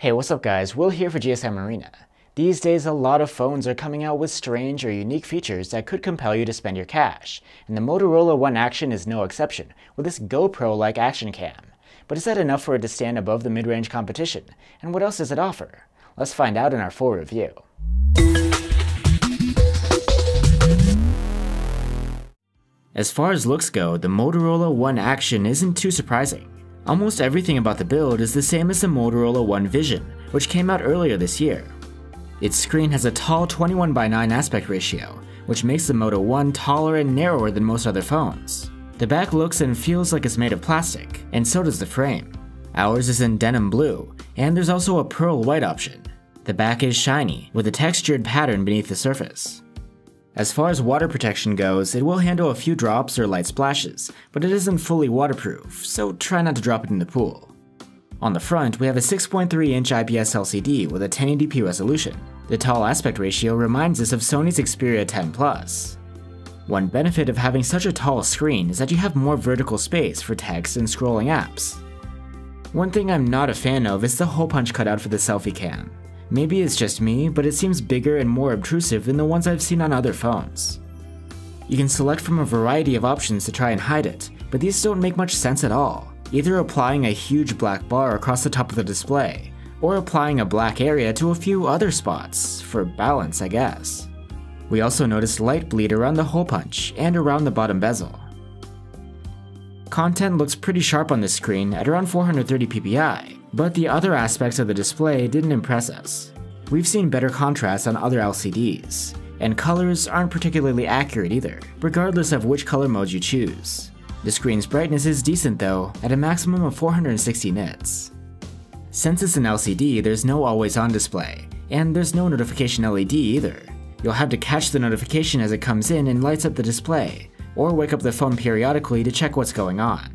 Hey, what's up guys? Will here for GSM Arena. These days, a lot of phones are coming out with strange or unique features that could compel you to spend your cash, and the Motorola One Action is no exception, with this GoPro-like action cam. But is that enough for it to stand above the mid-range competition? And what else does it offer? Let's find out in our full review. As far as looks go, the Motorola One Action isn't too surprising. Almost everything about the build is the same as the Motorola One Vision, which came out earlier this year. Its screen has a tall 21 by 9 aspect ratio, which makes the Moto 1 taller and narrower than most other phones. The back looks and feels like it's made of plastic, and so does the frame. Ours is in denim blue, and there's also a pearl white option. The back is shiny, with a textured pattern beneath the surface. As far as water protection goes, it will handle a few drops or light splashes, but it isn't fully waterproof, so try not to drop it in the pool. On the front, we have a 6.3 inch IPS LCD with a 1080p resolution. The tall aspect ratio reminds us of Sony's Xperia 10 Plus. One benefit of having such a tall screen is that you have more vertical space for text and scrolling apps. One thing I'm not a fan of is the hole punch cutout for the selfie cam. Maybe it's just me, but it seems bigger and more obtrusive than the ones I've seen on other phones. You can select from a variety of options to try and hide it, but these don't make much sense at all, either applying a huge black bar across the top of the display, or applying a black area to a few other spots, for balance I guess. We also noticed light bleed around the hole punch and around the bottom bezel. Content looks pretty sharp on this screen at around 430 ppi, but the other aspects of the display didn't impress us. We've seen better contrast on other LCDs, and colors aren't particularly accurate either, regardless of which color mode you choose. The screen's brightness is decent though, at a maximum of 460 nits. Since it's an LCD, there's no always on display, and there's no notification LED either. You'll have to catch the notification as it comes in and lights up the display, or wake up the phone periodically to check what's going on.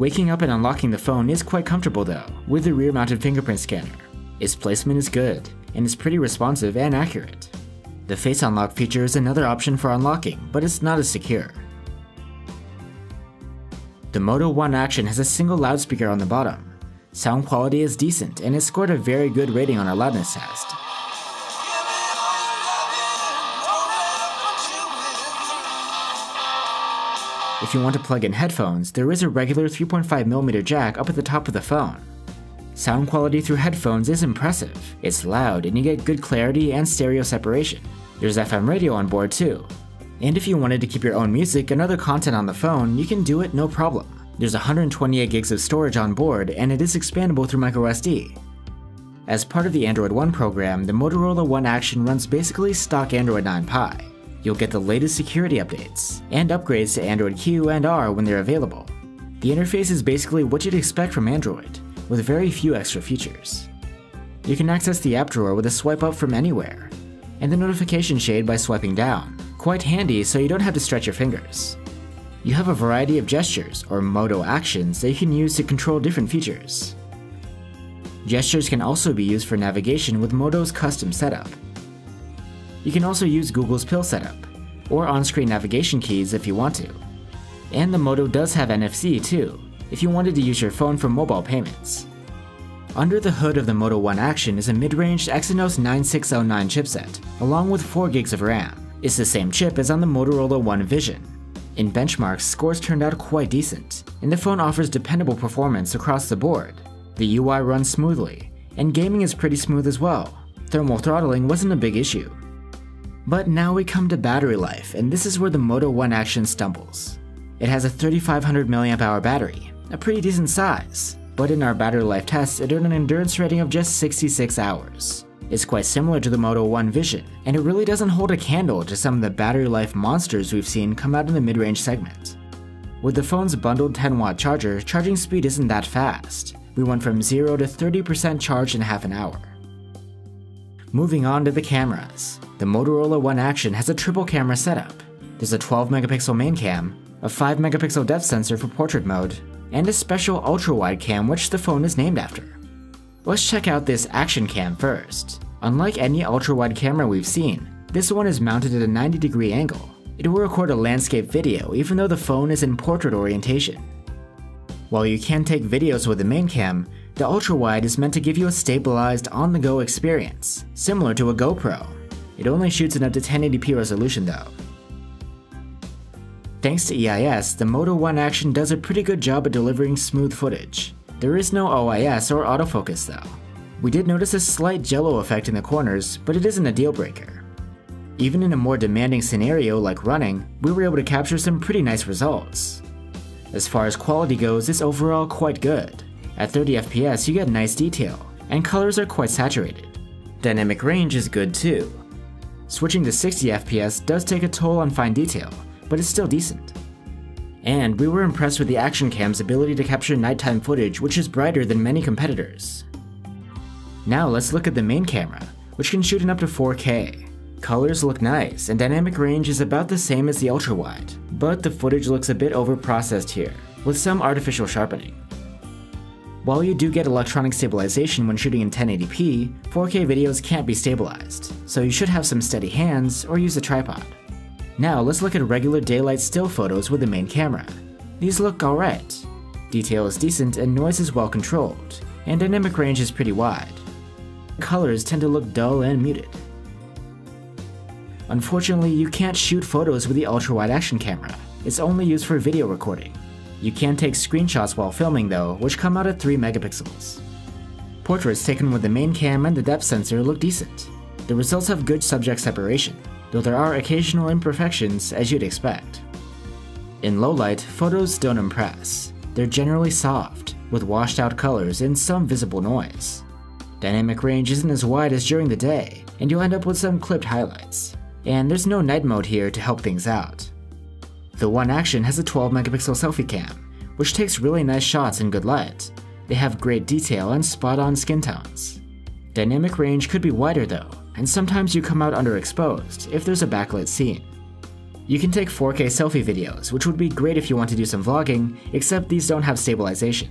Waking up and unlocking the phone is quite comfortable though, with the rear-mounted fingerprint scanner. Its placement is good, and is pretty responsive and accurate. The Face Unlock feature is another option for unlocking, but it's not as secure. The Moto One Action has a single loudspeaker on the bottom. Sound quality is decent, and it scored a very good rating on our loudness test. If you want to plug in headphones, there is a regular 3.5mm jack up at the top of the phone. Sound quality through headphones is impressive. It's loud and you get good clarity and stereo separation. There's FM radio on board too. And if you wanted to keep your own music and other content on the phone, you can do it no problem. There's 128 gigs of storage on board and it is expandable through microSD. As part of the Android One program, the Motorola One Action runs basically stock Android 9 Pie. You'll get the latest security updates, and upgrades to Android Q and R when they're available. The interface is basically what you'd expect from Android, with very few extra features. You can access the app drawer with a swipe up from anywhere, and the notification shade by swiping down. Quite handy so you don't have to stretch your fingers. You have a variety of gestures, or Moto actions, that you can use to control different features. Gestures can also be used for navigation with Moto's custom setup, you can also use Google's Pill setup, or on-screen navigation keys if you want to. And the Moto does have NFC too, if you wanted to use your phone for mobile payments. Under the hood of the Moto One Action is a mid-range Exynos 9609 chipset, along with 4 gigs of RAM. It's the same chip as on the Motorola One Vision. In benchmarks, scores turned out quite decent, and the phone offers dependable performance across the board. The UI runs smoothly, and gaming is pretty smooth as well. Thermal throttling wasn't a big issue, but now we come to battery life, and this is where the Moto One Action stumbles. It has a 3500 mAh battery, a pretty decent size, but in our battery life tests it earned an endurance rating of just 66 hours. It's quite similar to the Moto One Vision, and it really doesn't hold a candle to some of the battery life monsters we've seen come out in the mid-range segment. With the phone's bundled 10 watt charger, charging speed isn't that fast. We went from 0 to 30% charge in half an hour. Moving on to the cameras. The Motorola One Action has a triple camera setup. There's a 12 megapixel main cam, a 5 megapixel depth sensor for portrait mode, and a special ultra wide cam which the phone is named after. Let's check out this action cam first. Unlike any ultra wide camera we've seen, this one is mounted at a 90 degree angle. It will record a landscape video even though the phone is in portrait orientation. While you can take videos with the main cam, The ultra-wide is meant to give you a stabilized, on-the-go experience, similar to a GoPro. It only shoots in up to 1080p resolution though. Thanks to EIS, the Moto One Action does a pretty good job at delivering smooth footage. There is no OIS or autofocus though. We did notice a slight jello effect in the corners, but it isn't a deal breaker. Even in a more demanding scenario like running, we were able to capture some pretty nice results. As far as quality goes, it's overall quite good. At 30 FPS, you get nice detail, and colors are quite saturated. Dynamic range is good too. Switching to 60 FPS does take a toll on fine detail, but it's still decent. And we were impressed with the Action Cam's ability to capture nighttime footage which is brighter than many competitors. Now let's look at the main camera, which can shoot in up to 4K. Colors look nice, and dynamic range is about the same as the ultra-wide, but the footage looks a bit overprocessed here, with some artificial sharpening. While you do get electronic stabilization when shooting in 1080p, 4K videos can't be stabilized, so you should have some steady hands or use a tripod. Now let's look at regular daylight still photos with the main camera. These look alright. Detail is decent and noise is well controlled, and dynamic range is pretty wide. Colors tend to look dull and muted. Unfortunately, you can't shoot photos with the ultra-wide action camera. It's only used for video recording. You can take screenshots while filming though, which come out at 3 megapixels. Portraits taken with the main cam and the depth sensor look decent. The results have good subject separation, though there are occasional imperfections as you'd expect. In low light, photos don't impress. They're generally soft, with washed out colors and some visible noise. Dynamic range isn't as wide as during the day, and you'll end up with some clipped highlights. And there's no night mode here to help things out. The One Action has a 12 megapixel selfie cam, which takes really nice shots in good light. They have great detail and spot on skin tones. Dynamic range could be wider though, and sometimes you come out underexposed if there's a backlit scene. You can take 4K selfie videos, which would be great if you want to do some vlogging, except these don't have stabilization.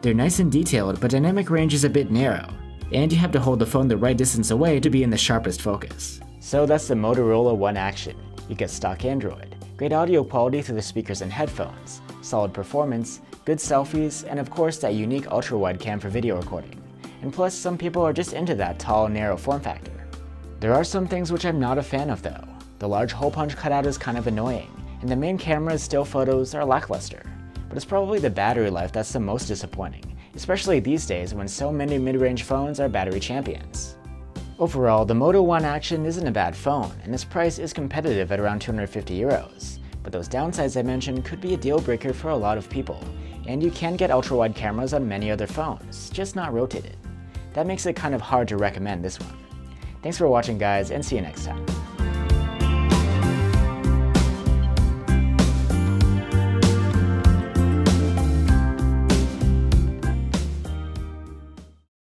They're nice and detailed, but dynamic range is a bit narrow, and you have to hold the phone the right distance away to be in the sharpest focus. So that's the Motorola One Action. You get stock Android, great audio quality through the speakers and headphones, solid performance, good selfies, and of course that unique ultra-wide cam for video recording. And plus, some people are just into that tall, narrow form factor. There are some things which I'm not a fan of though. The large hole punch cutout is kind of annoying, and the main camera's still photos are lackluster. But it's probably the battery life that's the most disappointing, especially these days when so many mid-range phones are battery champions. Overall, the Moto One Action isn't a bad phone, and its price is competitive at around 250 euros. But those downsides I mentioned could be a deal breaker for a lot of people, and you can get ultra-wide cameras on many other phones, just not rotated. That makes it kind of hard to recommend this one. Thanks for watching guys, and see you next time.